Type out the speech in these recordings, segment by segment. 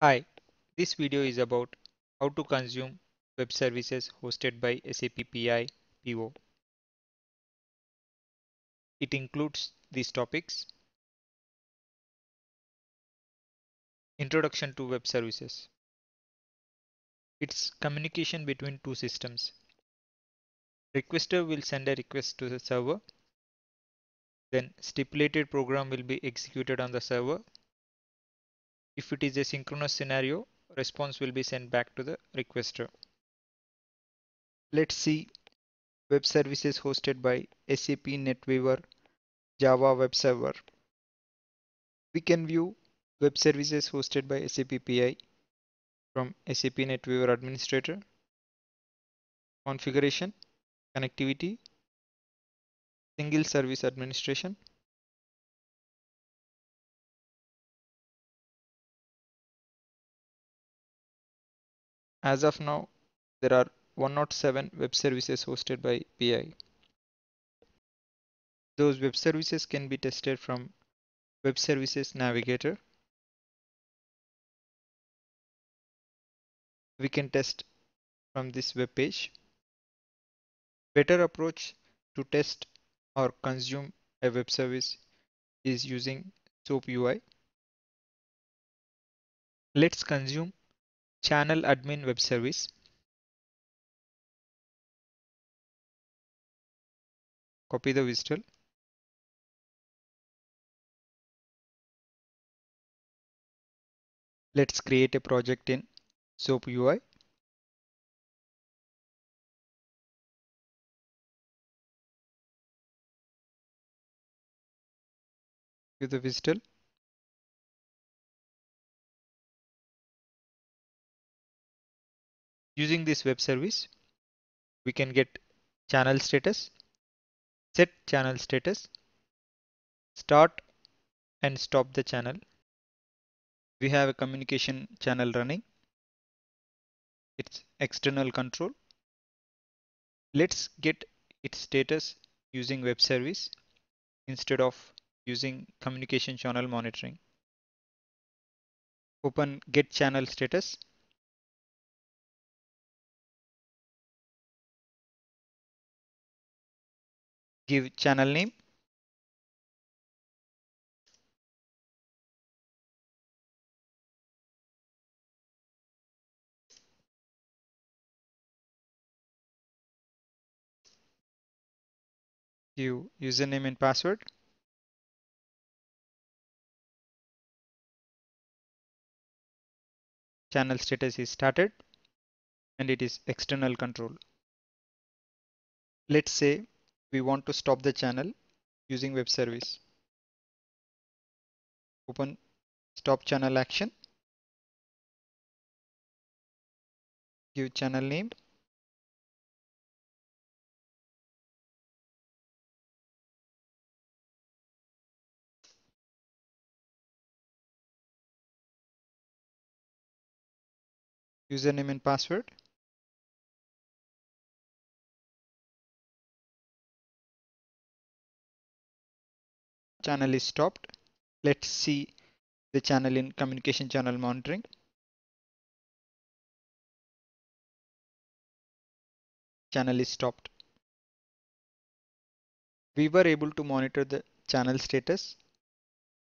Hi, this video is about how to consume web services hosted by SAP PI PO. It includes these topics Introduction to web services. It's communication between two systems. Requester will send a request to the server. Then stipulated program will be executed on the server. If it is a synchronous scenario, response will be sent back to the requester. Let's see web services hosted by SAP NetWeaver Java Web Server. We can view web services hosted by SAP PI from SAP NetWeaver Administrator, Configuration, Connectivity, Single Service Administration, As of now, there are 107 web services hosted by PI. Those web services can be tested from Web Services Navigator. We can test from this web page. Better approach to test or consume a web service is using SOAP UI. Let's consume channel admin web service. Copy the WSDL. Let's create a project in SOAP UI. Give the WSDL. Using this web service, we can get channel status, set channel status, start and stop the channel. We have a communication channel running. It's external control. Let's get its status using web service instead of using communication channel monitoring. Open get channel status give channel name? Give username and password? Channel status is started and it is external control. Let's say we want to stop the channel using web service. Open stop channel action. Give channel name. Username and password. Channel is stopped. Let's see the channel in communication channel monitoring. Channel is stopped. We were able to monitor the channel status,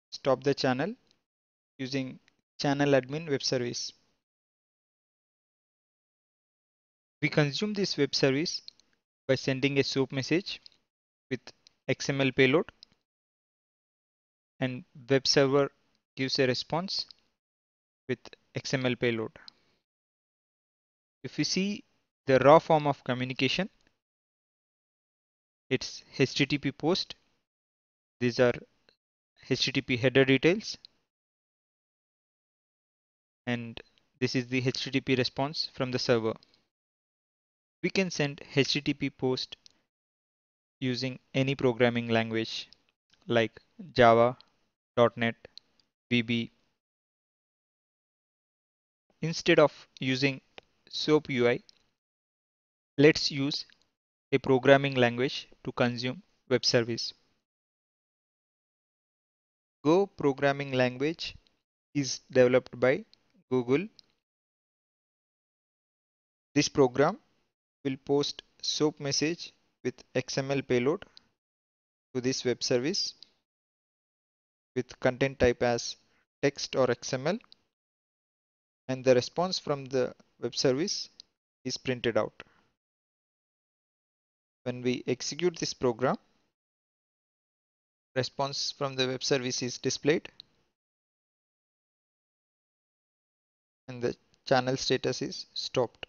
stop the channel using channel admin web service. We consume this web service by sending a SOAP message with XML payload and web server gives a response with XML payload. If we see the raw form of communication, it's HTTP post. These are HTTP header details. And this is the HTTP response from the server. We can send HTTP post using any programming language like Java, .NET, VB. Instead of using SOAP UI, let's use a programming language to consume web service. Go programming language is developed by Google. This program will post SOAP message with XML payload to this web service with content type as text or XML and the response from the web service is printed out. When we execute this program, response from the web service is displayed and the channel status is stopped.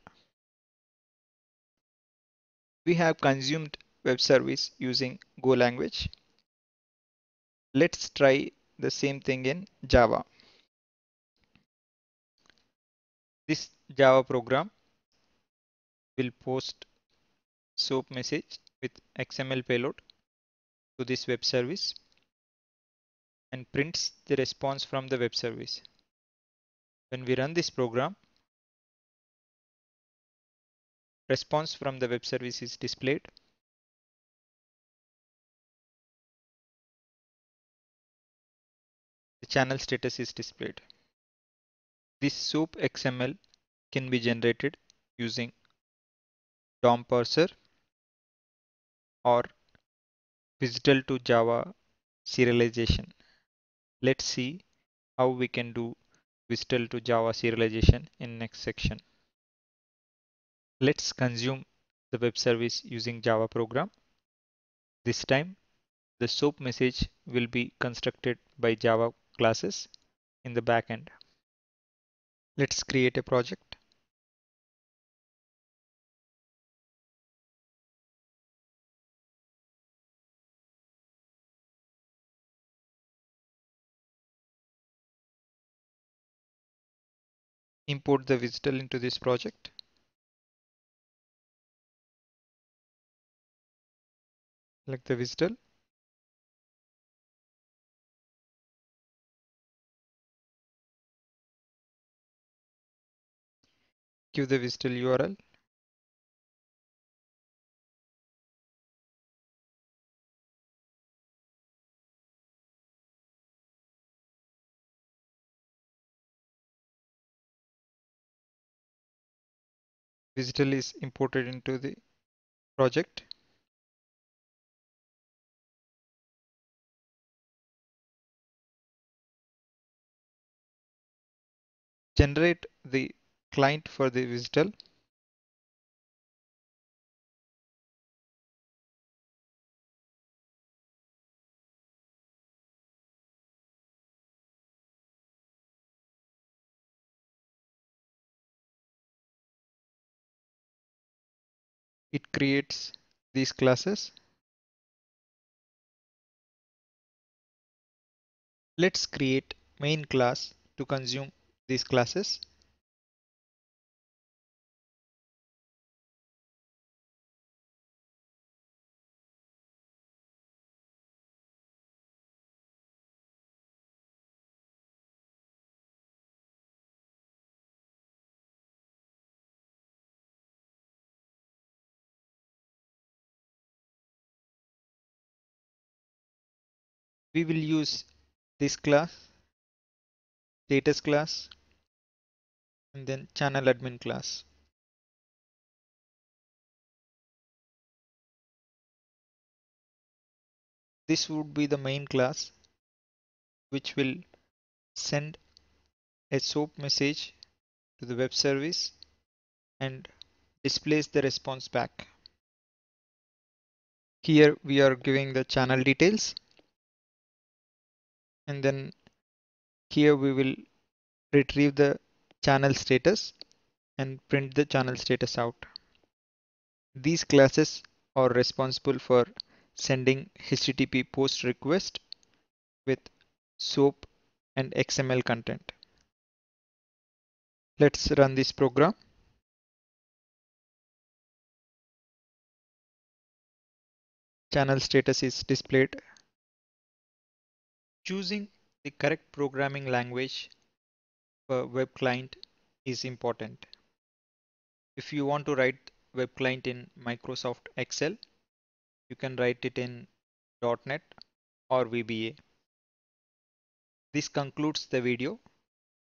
We have consumed web service using Go language. Let's try the same thing in Java. This Java program will post SOAP message with XML payload to this web service and prints the response from the web service. When we run this program, response from the web service is displayed. Channel status is displayed. This SOAP XML can be generated using DOM parser or WSDL to Java serialization. Let's see how we can do WSDL to Java serialization in next section. Let's consume the web service using Java program. This time the SOAP message will be constructed by Java classes in the backend. Let's create a project. Import the WSDL into this project. Select the WSDL. Give the WSDL URL. WSDL is imported into the project. Generate the client for the WSDL. It creates these classes. Let's create main class to consume these classes. We will use this class, status class, and then channel admin class. This would be the main class which will send a SOAP message to the web service and displays the response back. Here we are giving the channel details and then here we will retrieve the channel status and print the channel status out. These classes are responsible for sending HTTP post request with SOAP and XML content. Let's run this program. Channel status is displayed. Choosing the correct programming language for web client is important. If you want to write web client in Microsoft Excel, you can write it in .NET or VBA. This concludes the video.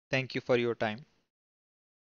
Thank you for your time.